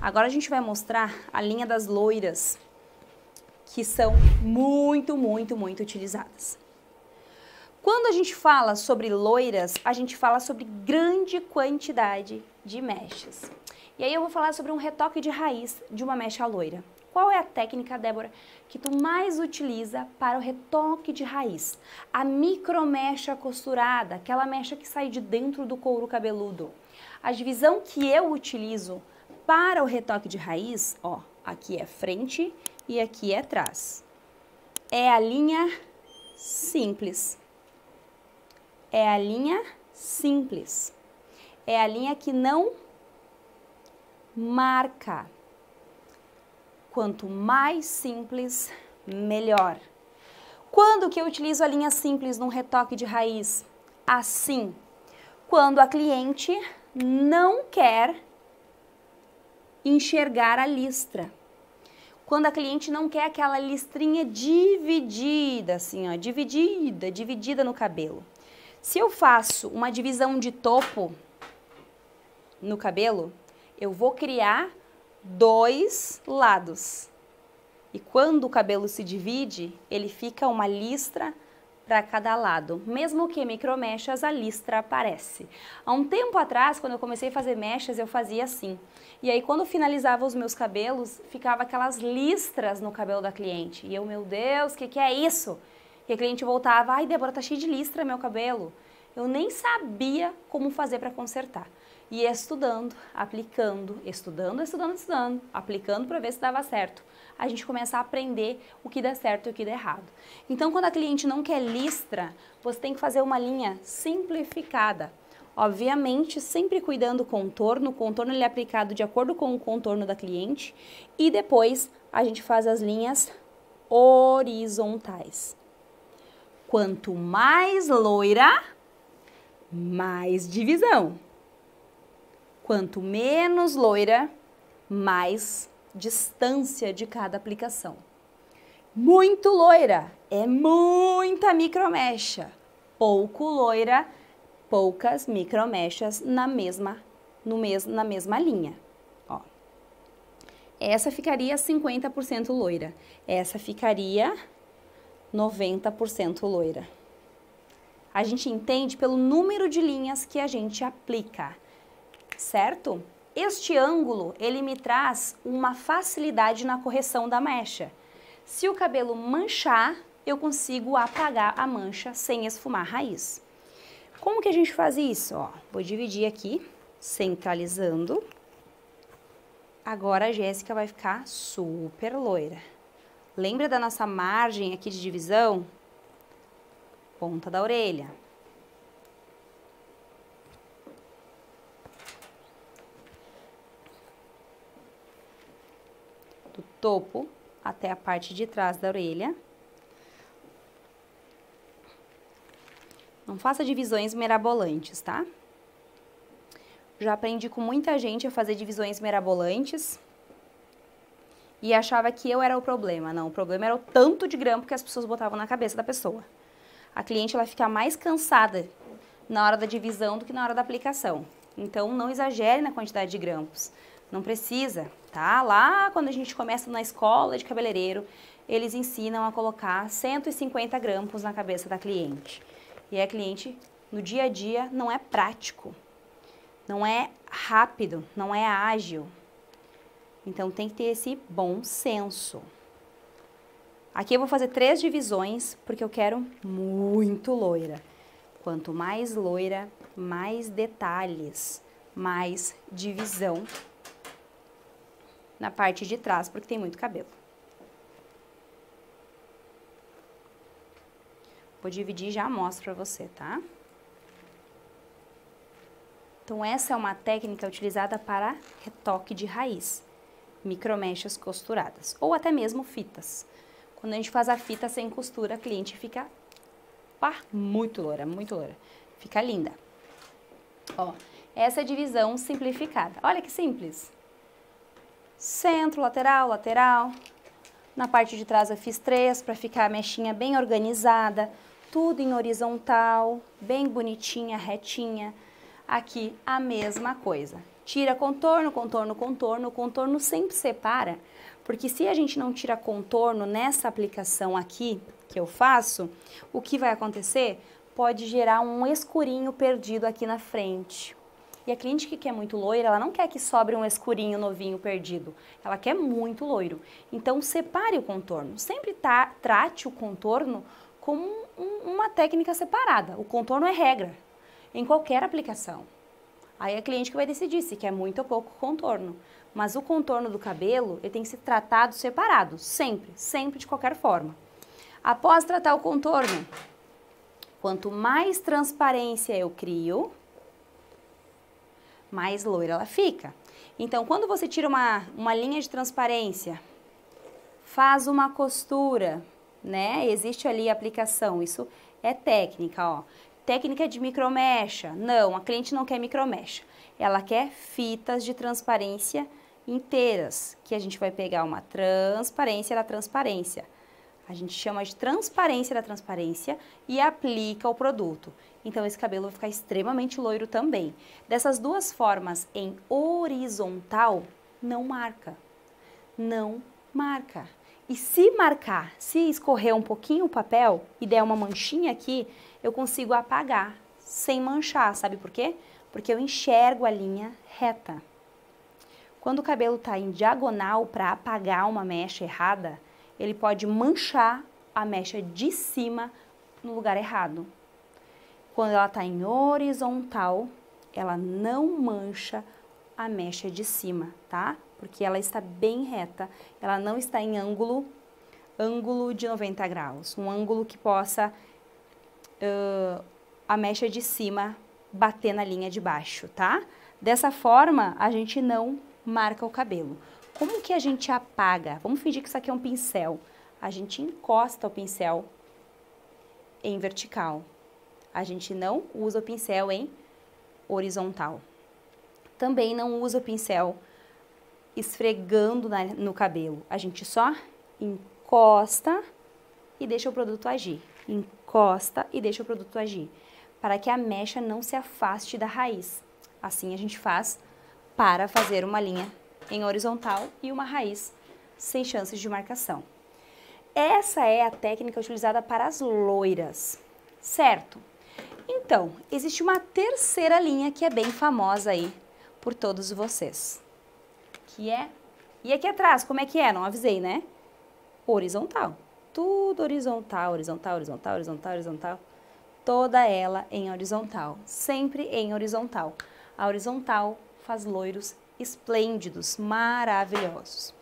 Agora a gente vai mostrar a linha das loiras, que são muito, muito, muito utilizadas. Quando a gente fala sobre loiras, a gente fala sobre grande quantidade de mechas. E aí eu vou falar sobre um retoque de raiz de uma mecha loira. Qual é a técnica, Débora, que tu mais utiliza para o retoque de raiz? A micromecha costurada, aquela mecha que sai de dentro do couro cabeludo. A divisão que eu utilizo para o retoque de raiz, ó, aqui é frente e aqui é trás. É a linha simples. É a linha simples. É a linha que não marca. Quanto mais simples, melhor. Quando que eu utilizo a linha simples num retoque de raiz? Assim, quando a cliente não quer enxergar a listra. Quando a cliente não quer aquela listrinha dividida, assim, ó, dividida, dividida no cabelo. Se eu faço uma divisão de topo no cabelo, eu vou criar dois lados. E quando o cabelo se divide, ele fica uma listra para cada lado. Mesmo que micromechas, a listra aparece. Há um tempo atrás, quando eu comecei a fazer mechas, eu fazia assim. E aí, quando finalizava os meus cabelos, ficava aquelas listras no cabelo da cliente. E eu, meu Deus, o que, que é isso? E a cliente voltava, ai, Débora, tá cheio de listra meu cabelo. Eu nem sabia como fazer para consertar e estudando, aplicando, estudando, estudando, estudando, aplicando para ver se dava certo. A gente começa a aprender o que dá certo e o que dá errado. Então, quando a cliente não quer listra, você tem que fazer uma linha simplificada. Obviamente, sempre cuidando do contorno, o contorno ele é aplicado de acordo com o contorno da cliente e depois a gente faz as linhas horizontais. Quanto mais loira, mais divisão. Quanto menos loira, mais distância de cada aplicação. Muito loira é muita micromecha. Pouco loira, poucas micromechas na mesma, no mes, na mesma linha. Ó. Essa ficaria 50% loira. Essa ficaria 90% loira. A gente entende pelo número de linhas que a gente aplica certo? Este ângulo, ele me traz uma facilidade na correção da mecha. Se o cabelo manchar, eu consigo apagar a mancha sem esfumar a raiz. Como que a gente faz isso? Ó, vou dividir aqui, centralizando. Agora a Jéssica vai ficar super loira. Lembra da nossa margem aqui de divisão? Ponta da orelha. Topo até a parte de trás da orelha. Não faça divisões mirabolantes, tá? Já aprendi com muita gente a fazer divisões mirabolantes e achava que eu era o problema. Não, o problema era o tanto de grampo que as pessoas botavam na cabeça da pessoa. A cliente ela fica mais cansada na hora da divisão do que na hora da aplicação. Então, não exagere na quantidade de grampos. Não precisa, tá? Lá quando a gente começa na escola de cabeleireiro, eles ensinam a colocar 150 grampos na cabeça da cliente. E a cliente, no dia a dia, não é prático, não é rápido, não é ágil. Então tem que ter esse bom senso. Aqui eu vou fazer três divisões, porque eu quero muito loira. Quanto mais loira, mais detalhes, mais divisão na parte de trás, porque tem muito cabelo. Vou dividir e já mostro pra você, tá? Então, essa é uma técnica utilizada para retoque de raiz, micromechas costuradas, ou até mesmo fitas. Quando a gente faz a fita sem costura, a cliente fica pá, muito loura, muito loura. Fica linda. Ó, essa é a divisão simplificada. Olha que simples centro, lateral, lateral. Na parte de trás eu fiz três para ficar a mechinha bem organizada, tudo em horizontal, bem bonitinha, retinha. Aqui a mesma coisa. Tira contorno, contorno, contorno, contorno sempre separa, porque se a gente não tira contorno nessa aplicação aqui que eu faço, o que vai acontecer? Pode gerar um escurinho perdido aqui na frente. E a cliente que quer muito loira, ela não quer que sobre um escurinho novinho perdido. Ela quer muito loiro. Então, separe o contorno. Sempre tá, trate o contorno como um, uma técnica separada. O contorno é regra em qualquer aplicação. Aí a cliente que vai decidir se quer muito ou pouco contorno. Mas o contorno do cabelo, ele tem que ser tratado separado, sempre, sempre de qualquer forma. Após tratar o contorno, quanto mais transparência eu crio, mais loira ela fica. Então, quando você tira uma, uma linha de transparência, faz uma costura, né? Existe ali a aplicação, isso é técnica, ó. Técnica de micromecha. Não, a cliente não quer micromecha. Ela quer fitas de transparência inteiras, que a gente vai pegar uma transparência da transparência a gente chama de transparência da transparência e aplica o produto. Então esse cabelo vai ficar extremamente loiro também. Dessas duas formas em horizontal, não marca. Não marca. E se marcar, se escorrer um pouquinho o papel e der uma manchinha aqui, eu consigo apagar sem manchar. Sabe por quê? Porque eu enxergo a linha reta. Quando o cabelo está em diagonal para apagar uma mecha errada, ele pode manchar a mecha de cima no lugar errado. Quando ela está em horizontal, ela não mancha a mecha de cima, tá? Porque ela está bem reta, ela não está em ângulo, ângulo de 90 graus, um ângulo que possa uh, a mecha de cima bater na linha de baixo, tá? Dessa forma, a gente não marca o cabelo. Como que a gente apaga? Vamos fingir que isso aqui é um pincel. A gente encosta o pincel em vertical. A gente não usa o pincel em horizontal. Também não usa o pincel esfregando na, no cabelo. A gente só encosta e deixa o produto agir. Encosta e deixa o produto agir. Para que a mecha não se afaste da raiz. Assim a gente faz para fazer uma linha em horizontal e uma raiz sem chances de marcação. Essa é a técnica utilizada para as loiras, certo? Então, existe uma terceira linha que é bem famosa aí por todos vocês, que é... E aqui atrás, como é que é? Não avisei, né? Horizontal. Tudo horizontal, horizontal, horizontal, horizontal, horizontal. Toda ela em horizontal, sempre em horizontal. A horizontal faz loiros esplêndidos, maravilhosos.